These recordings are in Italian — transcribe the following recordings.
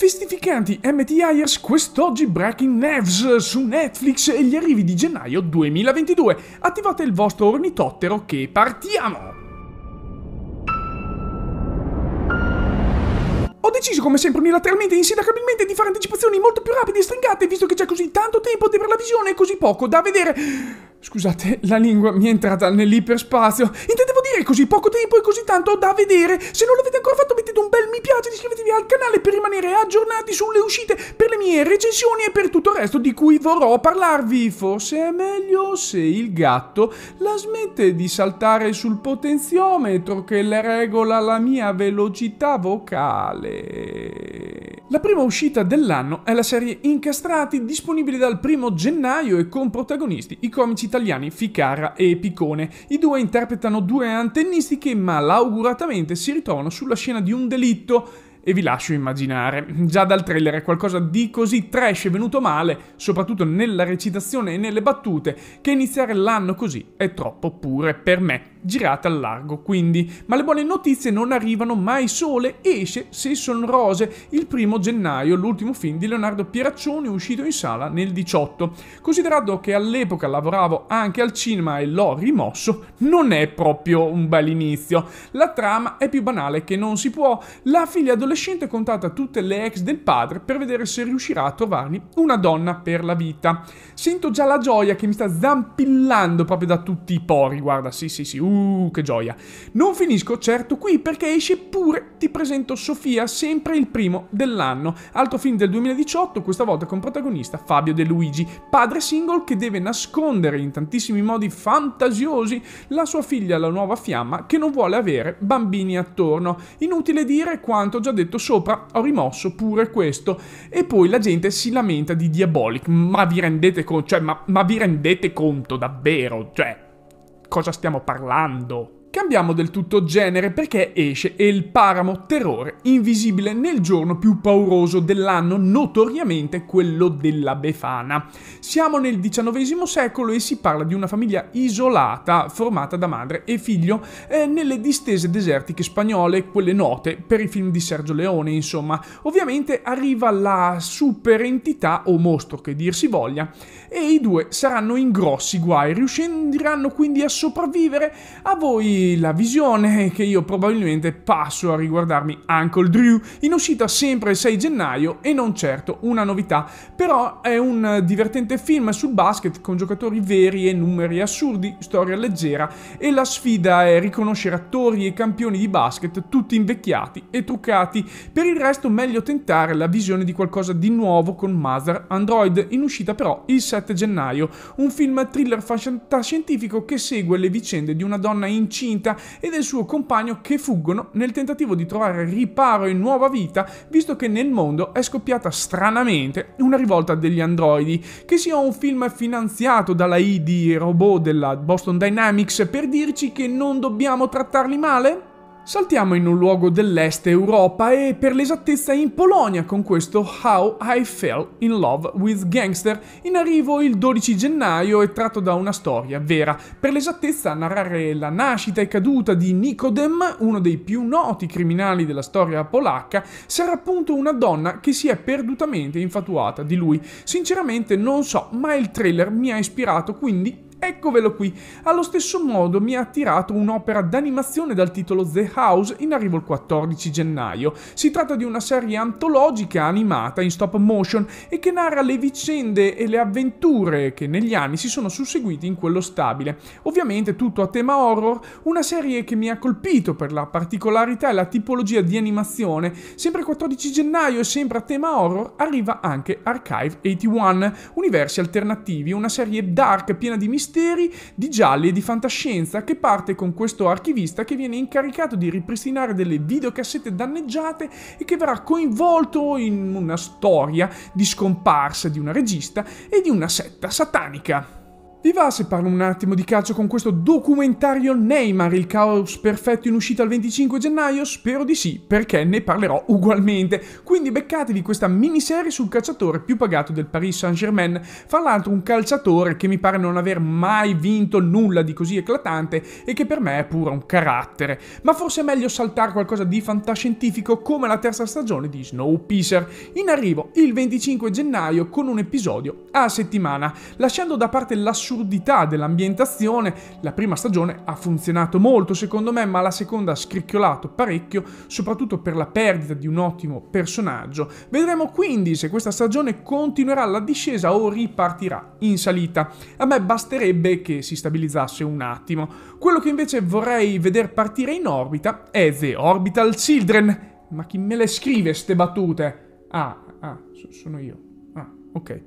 Festificanti MT quest'oggi Breaking News su Netflix e gli arrivi di gennaio 2022. Attivate il vostro ornitottero che partiamo! Ho deciso come sempre unilateralmente e insindacabilmente di fare anticipazioni molto più rapide e stringate visto che c'è così tanto tempo per la visione e così poco da vedere. Scusate, la lingua mi è entrata nell'iperspazio. Intendevo dire così poco tempo e così tanto da vedere. Se non l'avete ancora fatto mettete un bel mi piace ed iscrivetevi al canale per rimanere aggiornati sulle uscite, per le mie recensioni e per tutto il resto di cui vorrò parlarvi. Forse è meglio se il gatto la smette di saltare sul potenziometro che le regola la mia velocità vocale. La prima uscita dell'anno è la serie Incastrati, disponibile dal primo gennaio e con protagonisti i comici italiani Ficara e Picone. I due interpretano due antennisti che malauguratamente si ritrovano sulla scena di un delitto e vi lascio immaginare. Già dal trailer è qualcosa di così trash e venuto male, soprattutto nella recitazione e nelle battute, che iniziare l'anno così è troppo pure per me girata al largo, quindi. Ma le buone notizie non arrivano mai sole. Esce Se son rose il primo gennaio, l'ultimo film di Leonardo Pieraccioni uscito in sala nel 18. Considerato che all'epoca lavoravo anche al cinema e l'ho rimosso, non è proprio un bel inizio. La trama è più banale che non si può. La figlia adolescente contatta tutte le ex del padre per vedere se riuscirà a trovargli una donna per la vita. Sento già la gioia che mi sta zampillando proprio da tutti i pori. Guarda, sì, sì, sì. Uh, che gioia. Non finisco certo qui perché esce pure Ti presento Sofia, sempre il primo dell'anno. Altro film del 2018, questa volta con protagonista Fabio De Luigi, padre single che deve nascondere in tantissimi modi fantasiosi la sua figlia, la nuova fiamma, che non vuole avere bambini attorno. Inutile dire quanto già detto sopra, ho rimosso pure questo. E poi la gente si lamenta di Diabolic, ma vi rendete conto, cioè, ma, ma vi rendete conto davvero, cioè cosa stiamo parlando? Cambiamo del tutto genere perché esce El Paramo Terrore, invisibile nel giorno più pauroso dell'anno, notoriamente quello della Befana. Siamo nel XIX secolo e si parla di una famiglia isolata formata da madre e figlio eh, nelle distese desertiche spagnole, quelle note per i film di Sergio Leone, insomma. Ovviamente arriva la super entità o mostro che dir si voglia e i due saranno in grossi guai, riusciranno quindi a sopravvivere a voi la visione che io probabilmente passo a riguardarmi Uncle Drew, in uscita sempre il 6 gennaio e non certo una novità, però è un divertente film sul basket con giocatori veri e numeri assurdi, storia leggera e la sfida è riconoscere attori e campioni di basket tutti invecchiati e truccati. Per il resto meglio tentare la visione di qualcosa di nuovo con Mother Android, in uscita però il 7 gennaio, un film thriller fantascientifico che segue le vicende di una donna incinta incinta e del suo compagno che fuggono nel tentativo di trovare riparo e nuova vita, visto che nel mondo è scoppiata stranamente una rivolta degli androidi. Che sia un film finanziato dalla I di robot della Boston Dynamics per dirci che non dobbiamo trattarli male? Saltiamo in un luogo dell'est Europa e per l'esattezza in Polonia con questo How I Fell in Love with Gangster in arrivo il 12 gennaio e tratto da una storia vera. Per l'esattezza narrare la nascita e caduta di Nikodem, uno dei più noti criminali della storia polacca, sarà appunto una donna che si è perdutamente infatuata di lui. Sinceramente non so, ma il trailer mi ha ispirato, quindi Eccovelo qui. Allo stesso modo mi ha attirato un'opera d'animazione dal titolo The House in arrivo il 14 gennaio. Si tratta di una serie antologica animata in stop motion e che narra le vicende e le avventure che negli anni si sono susseguiti in quello stabile. Ovviamente tutto a tema horror, una serie che mi ha colpito per la particolarità e la tipologia di animazione. Sempre il 14 gennaio e sempre a tema horror arriva anche Archive 81, universi alternativi, una serie dark piena di misteri misteri, di gialli e di fantascienza che parte con questo archivista che viene incaricato di ripristinare delle videocassette danneggiate e che verrà coinvolto in una storia di scomparsa di una regista e di una setta satanica. Vi va se parlo un attimo di calcio con questo documentario Neymar, il caos perfetto in uscita il 25 gennaio? Spero di sì, perché ne parlerò ugualmente. Quindi beccatevi questa miniserie sul calciatore più pagato del Paris Saint-Germain, fra l'altro un calciatore che mi pare non aver mai vinto nulla di così eclatante e che per me è pure un carattere. Ma forse è meglio saltare qualcosa di fantascientifico come la terza stagione di Snowpiercer, in arrivo il 25 gennaio con un episodio a settimana, lasciando da parte l'assoluto l'assurdità dell'ambientazione. La prima stagione ha funzionato molto secondo me, ma la seconda ha scricchiolato parecchio, soprattutto per la perdita di un ottimo personaggio. Vedremo quindi se questa stagione continuerà la discesa o ripartirà in salita. A me basterebbe che si stabilizzasse un attimo. Quello che invece vorrei vedere partire in orbita è The Orbital Children. Ma chi me le scrive ste battute? Ah, ah, sono io. Ok.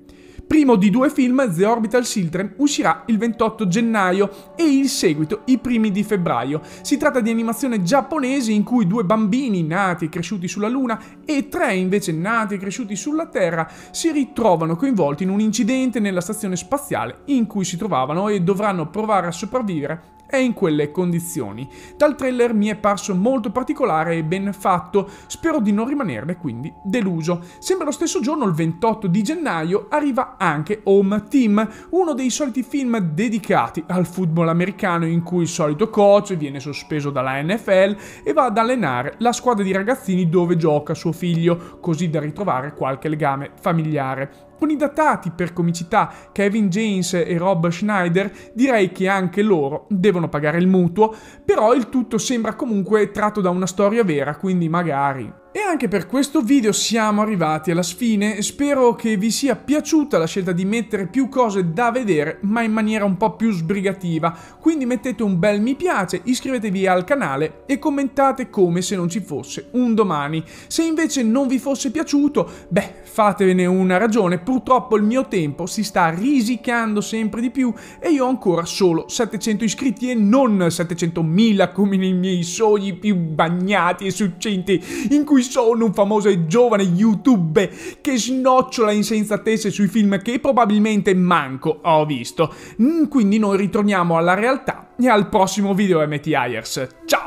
Primo di due film, The Orbital Children, uscirà il 28 gennaio e il seguito i primi di febbraio. Si tratta di animazione giapponese in cui due bambini nati e cresciuti sulla Luna e tre invece nati e cresciuti sulla Terra si ritrovano coinvolti in un incidente nella stazione spaziale in cui si trovavano e dovranno provare a sopravvivere è in quelle condizioni. Dal trailer mi è parso molto particolare e ben fatto, spero di non rimanerne quindi deluso. Sembra lo stesso giorno, il 28 di gennaio, arriva anche Home Team, uno dei soliti film dedicati al football americano in cui il solito coach viene sospeso dalla NFL e va ad allenare la squadra di ragazzini dove gioca suo figlio, così da ritrovare qualche legame familiare. Con i datati per comicità. Kevin James e Rob Schneider direi che anche loro devono pagare il mutuo, però il tutto sembra comunque tratto da una storia vera, quindi magari e anche per questo video siamo arrivati alla fine, spero che vi sia piaciuta la scelta di mettere più cose da vedere ma in maniera un po' più sbrigativa, quindi mettete un bel mi piace, iscrivetevi al canale e commentate come se non ci fosse un domani. Se invece non vi fosse piaciuto, beh, fatevene una ragione, purtroppo il mio tempo si sta risicando sempre di più e io ho ancora solo 700 iscritti e non 700.000 come nei miei sogni più bagnati e succenti in cui sono un famoso e giovane YouTube che snocciola insensatezze sui film che probabilmente manco ho visto. Mm, quindi noi ritorniamo alla realtà e al prossimo video MT Ayers. Ciao!